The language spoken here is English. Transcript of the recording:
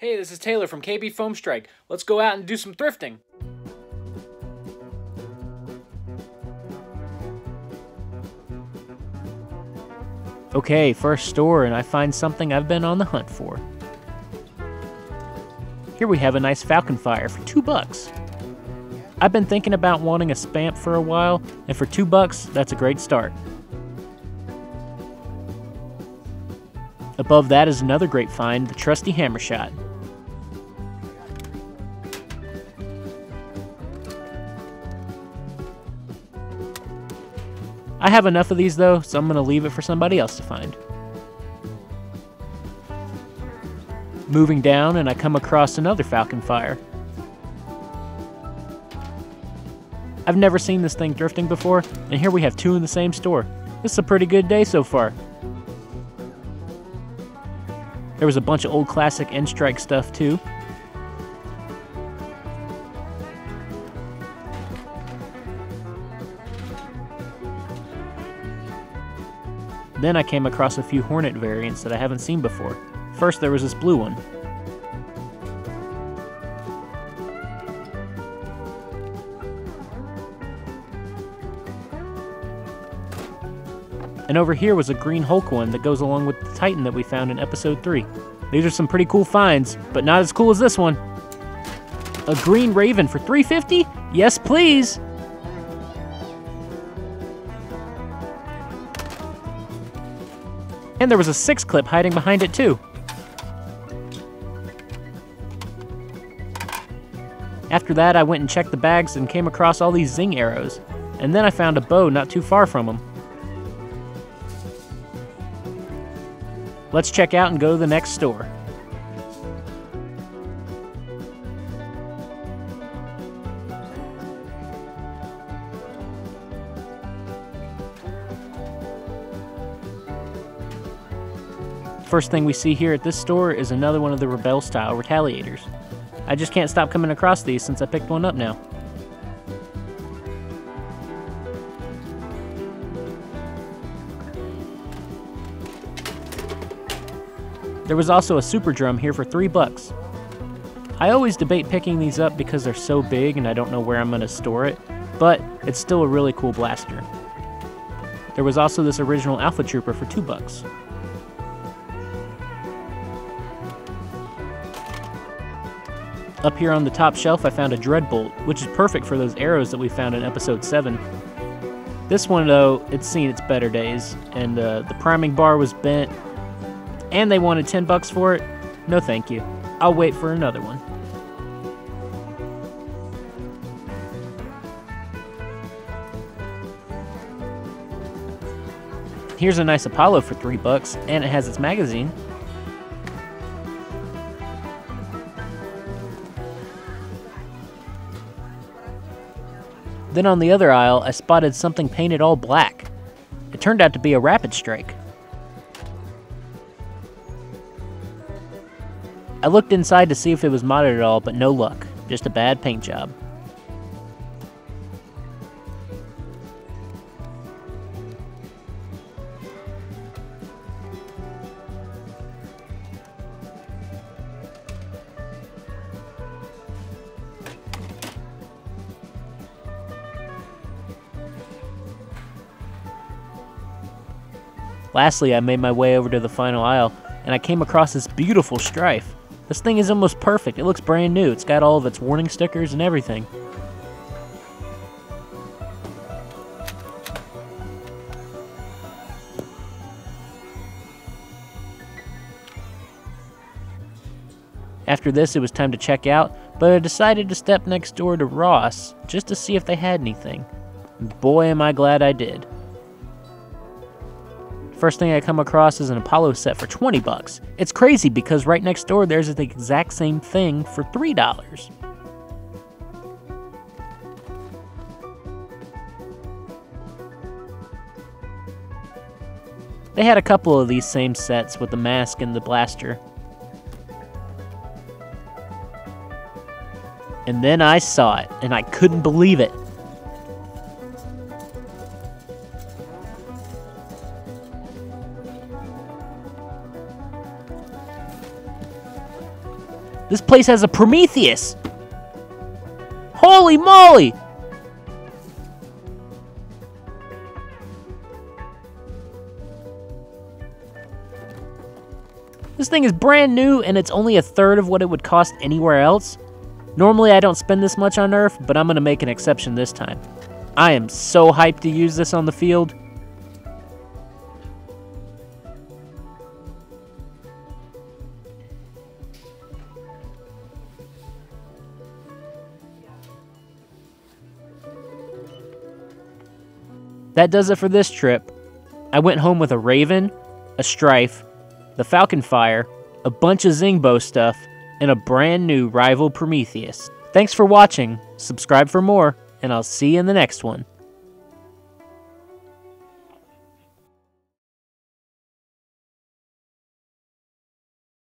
Hey, this is Taylor from KB Foam Strike. Let's go out and do some thrifting. Okay, first store, and I find something I've been on the hunt for. Here we have a nice Falcon Fire for two bucks. I've been thinking about wanting a Spamp for a while, and for two bucks, that's a great start. Above that is another great find, the trusty Hammershot. I have enough of these though, so I'm going to leave it for somebody else to find. Moving down, and I come across another Falcon Fire. I've never seen this thing thrifting before, and here we have two in the same store. This is a pretty good day so far. There was a bunch of old classic N-Strike stuff too. Then I came across a few Hornet variants that I haven't seen before. First there was this blue one. And over here was a green Hulk one that goes along with the Titan that we found in episode 3. These are some pretty cool finds, but not as cool as this one. A green Rayven for 350? Yes, please! And there was a six clip hiding behind it too. After that, I went and checked the bags and came across all these zing arrows. And then I found a bow not too far from them. Let's check out and go to the next store. First thing we see here at this store is another one of the Rebel style retaliators. I just can't stop coming across these since I picked one up now. There was also a super drum here for 3 bucks. I always debate picking these up because they're so big and I don't know where I'm going to store it, but it's still a really cool blaster. There was also this original Alpha Trooper for 2 bucks. Up here on the top shelf, I found a Dreadbolt, which is perfect for those arrows that we found in episode 7. This one, though, it's seen its better days, and uh, the priming bar was bent, and they wanted 10 bucks for it. No thank you. I'll wait for another one. Here's a nice Apollo for 3 bucks, and it has its magazine. Then on the other aisle, I spotted something painted all black. It turned out to be a Rapid Strike. I looked inside to see if it was modded at all, but no luck. Just a bad paint job. Lastly, I made my way over to the final aisle, and I came across this beautiful Stryfe. This thing is almost perfect. It looks brand new. It's got all of its warning stickers and everything. After this, it was time to check out, but I decided to step next door to Ross just to see if they had anything. Boy, am I glad I did. First thing I come across is an Apollo set for 20 bucks. It's crazy because right next door there's the exact same thing for $3. They had a couple of these same sets with the mask and the blaster. And then I saw it, and I couldn't believe it. This place has a Prometheus! Holy moly! This thing is brand new and it's only a third of what it would cost anywhere else. Normally I don't spend this much on Nerf, but I'm going to make an exception this time. I am so hyped to use this on the field. That does it for this trip. I went home with a Rayven, a Stryfe, the Falcon Fire, a bunch of Zingbo stuff, and a brand new rival Prometheus. Thanks for watching, subscribe for more, and I'll see you in the next one.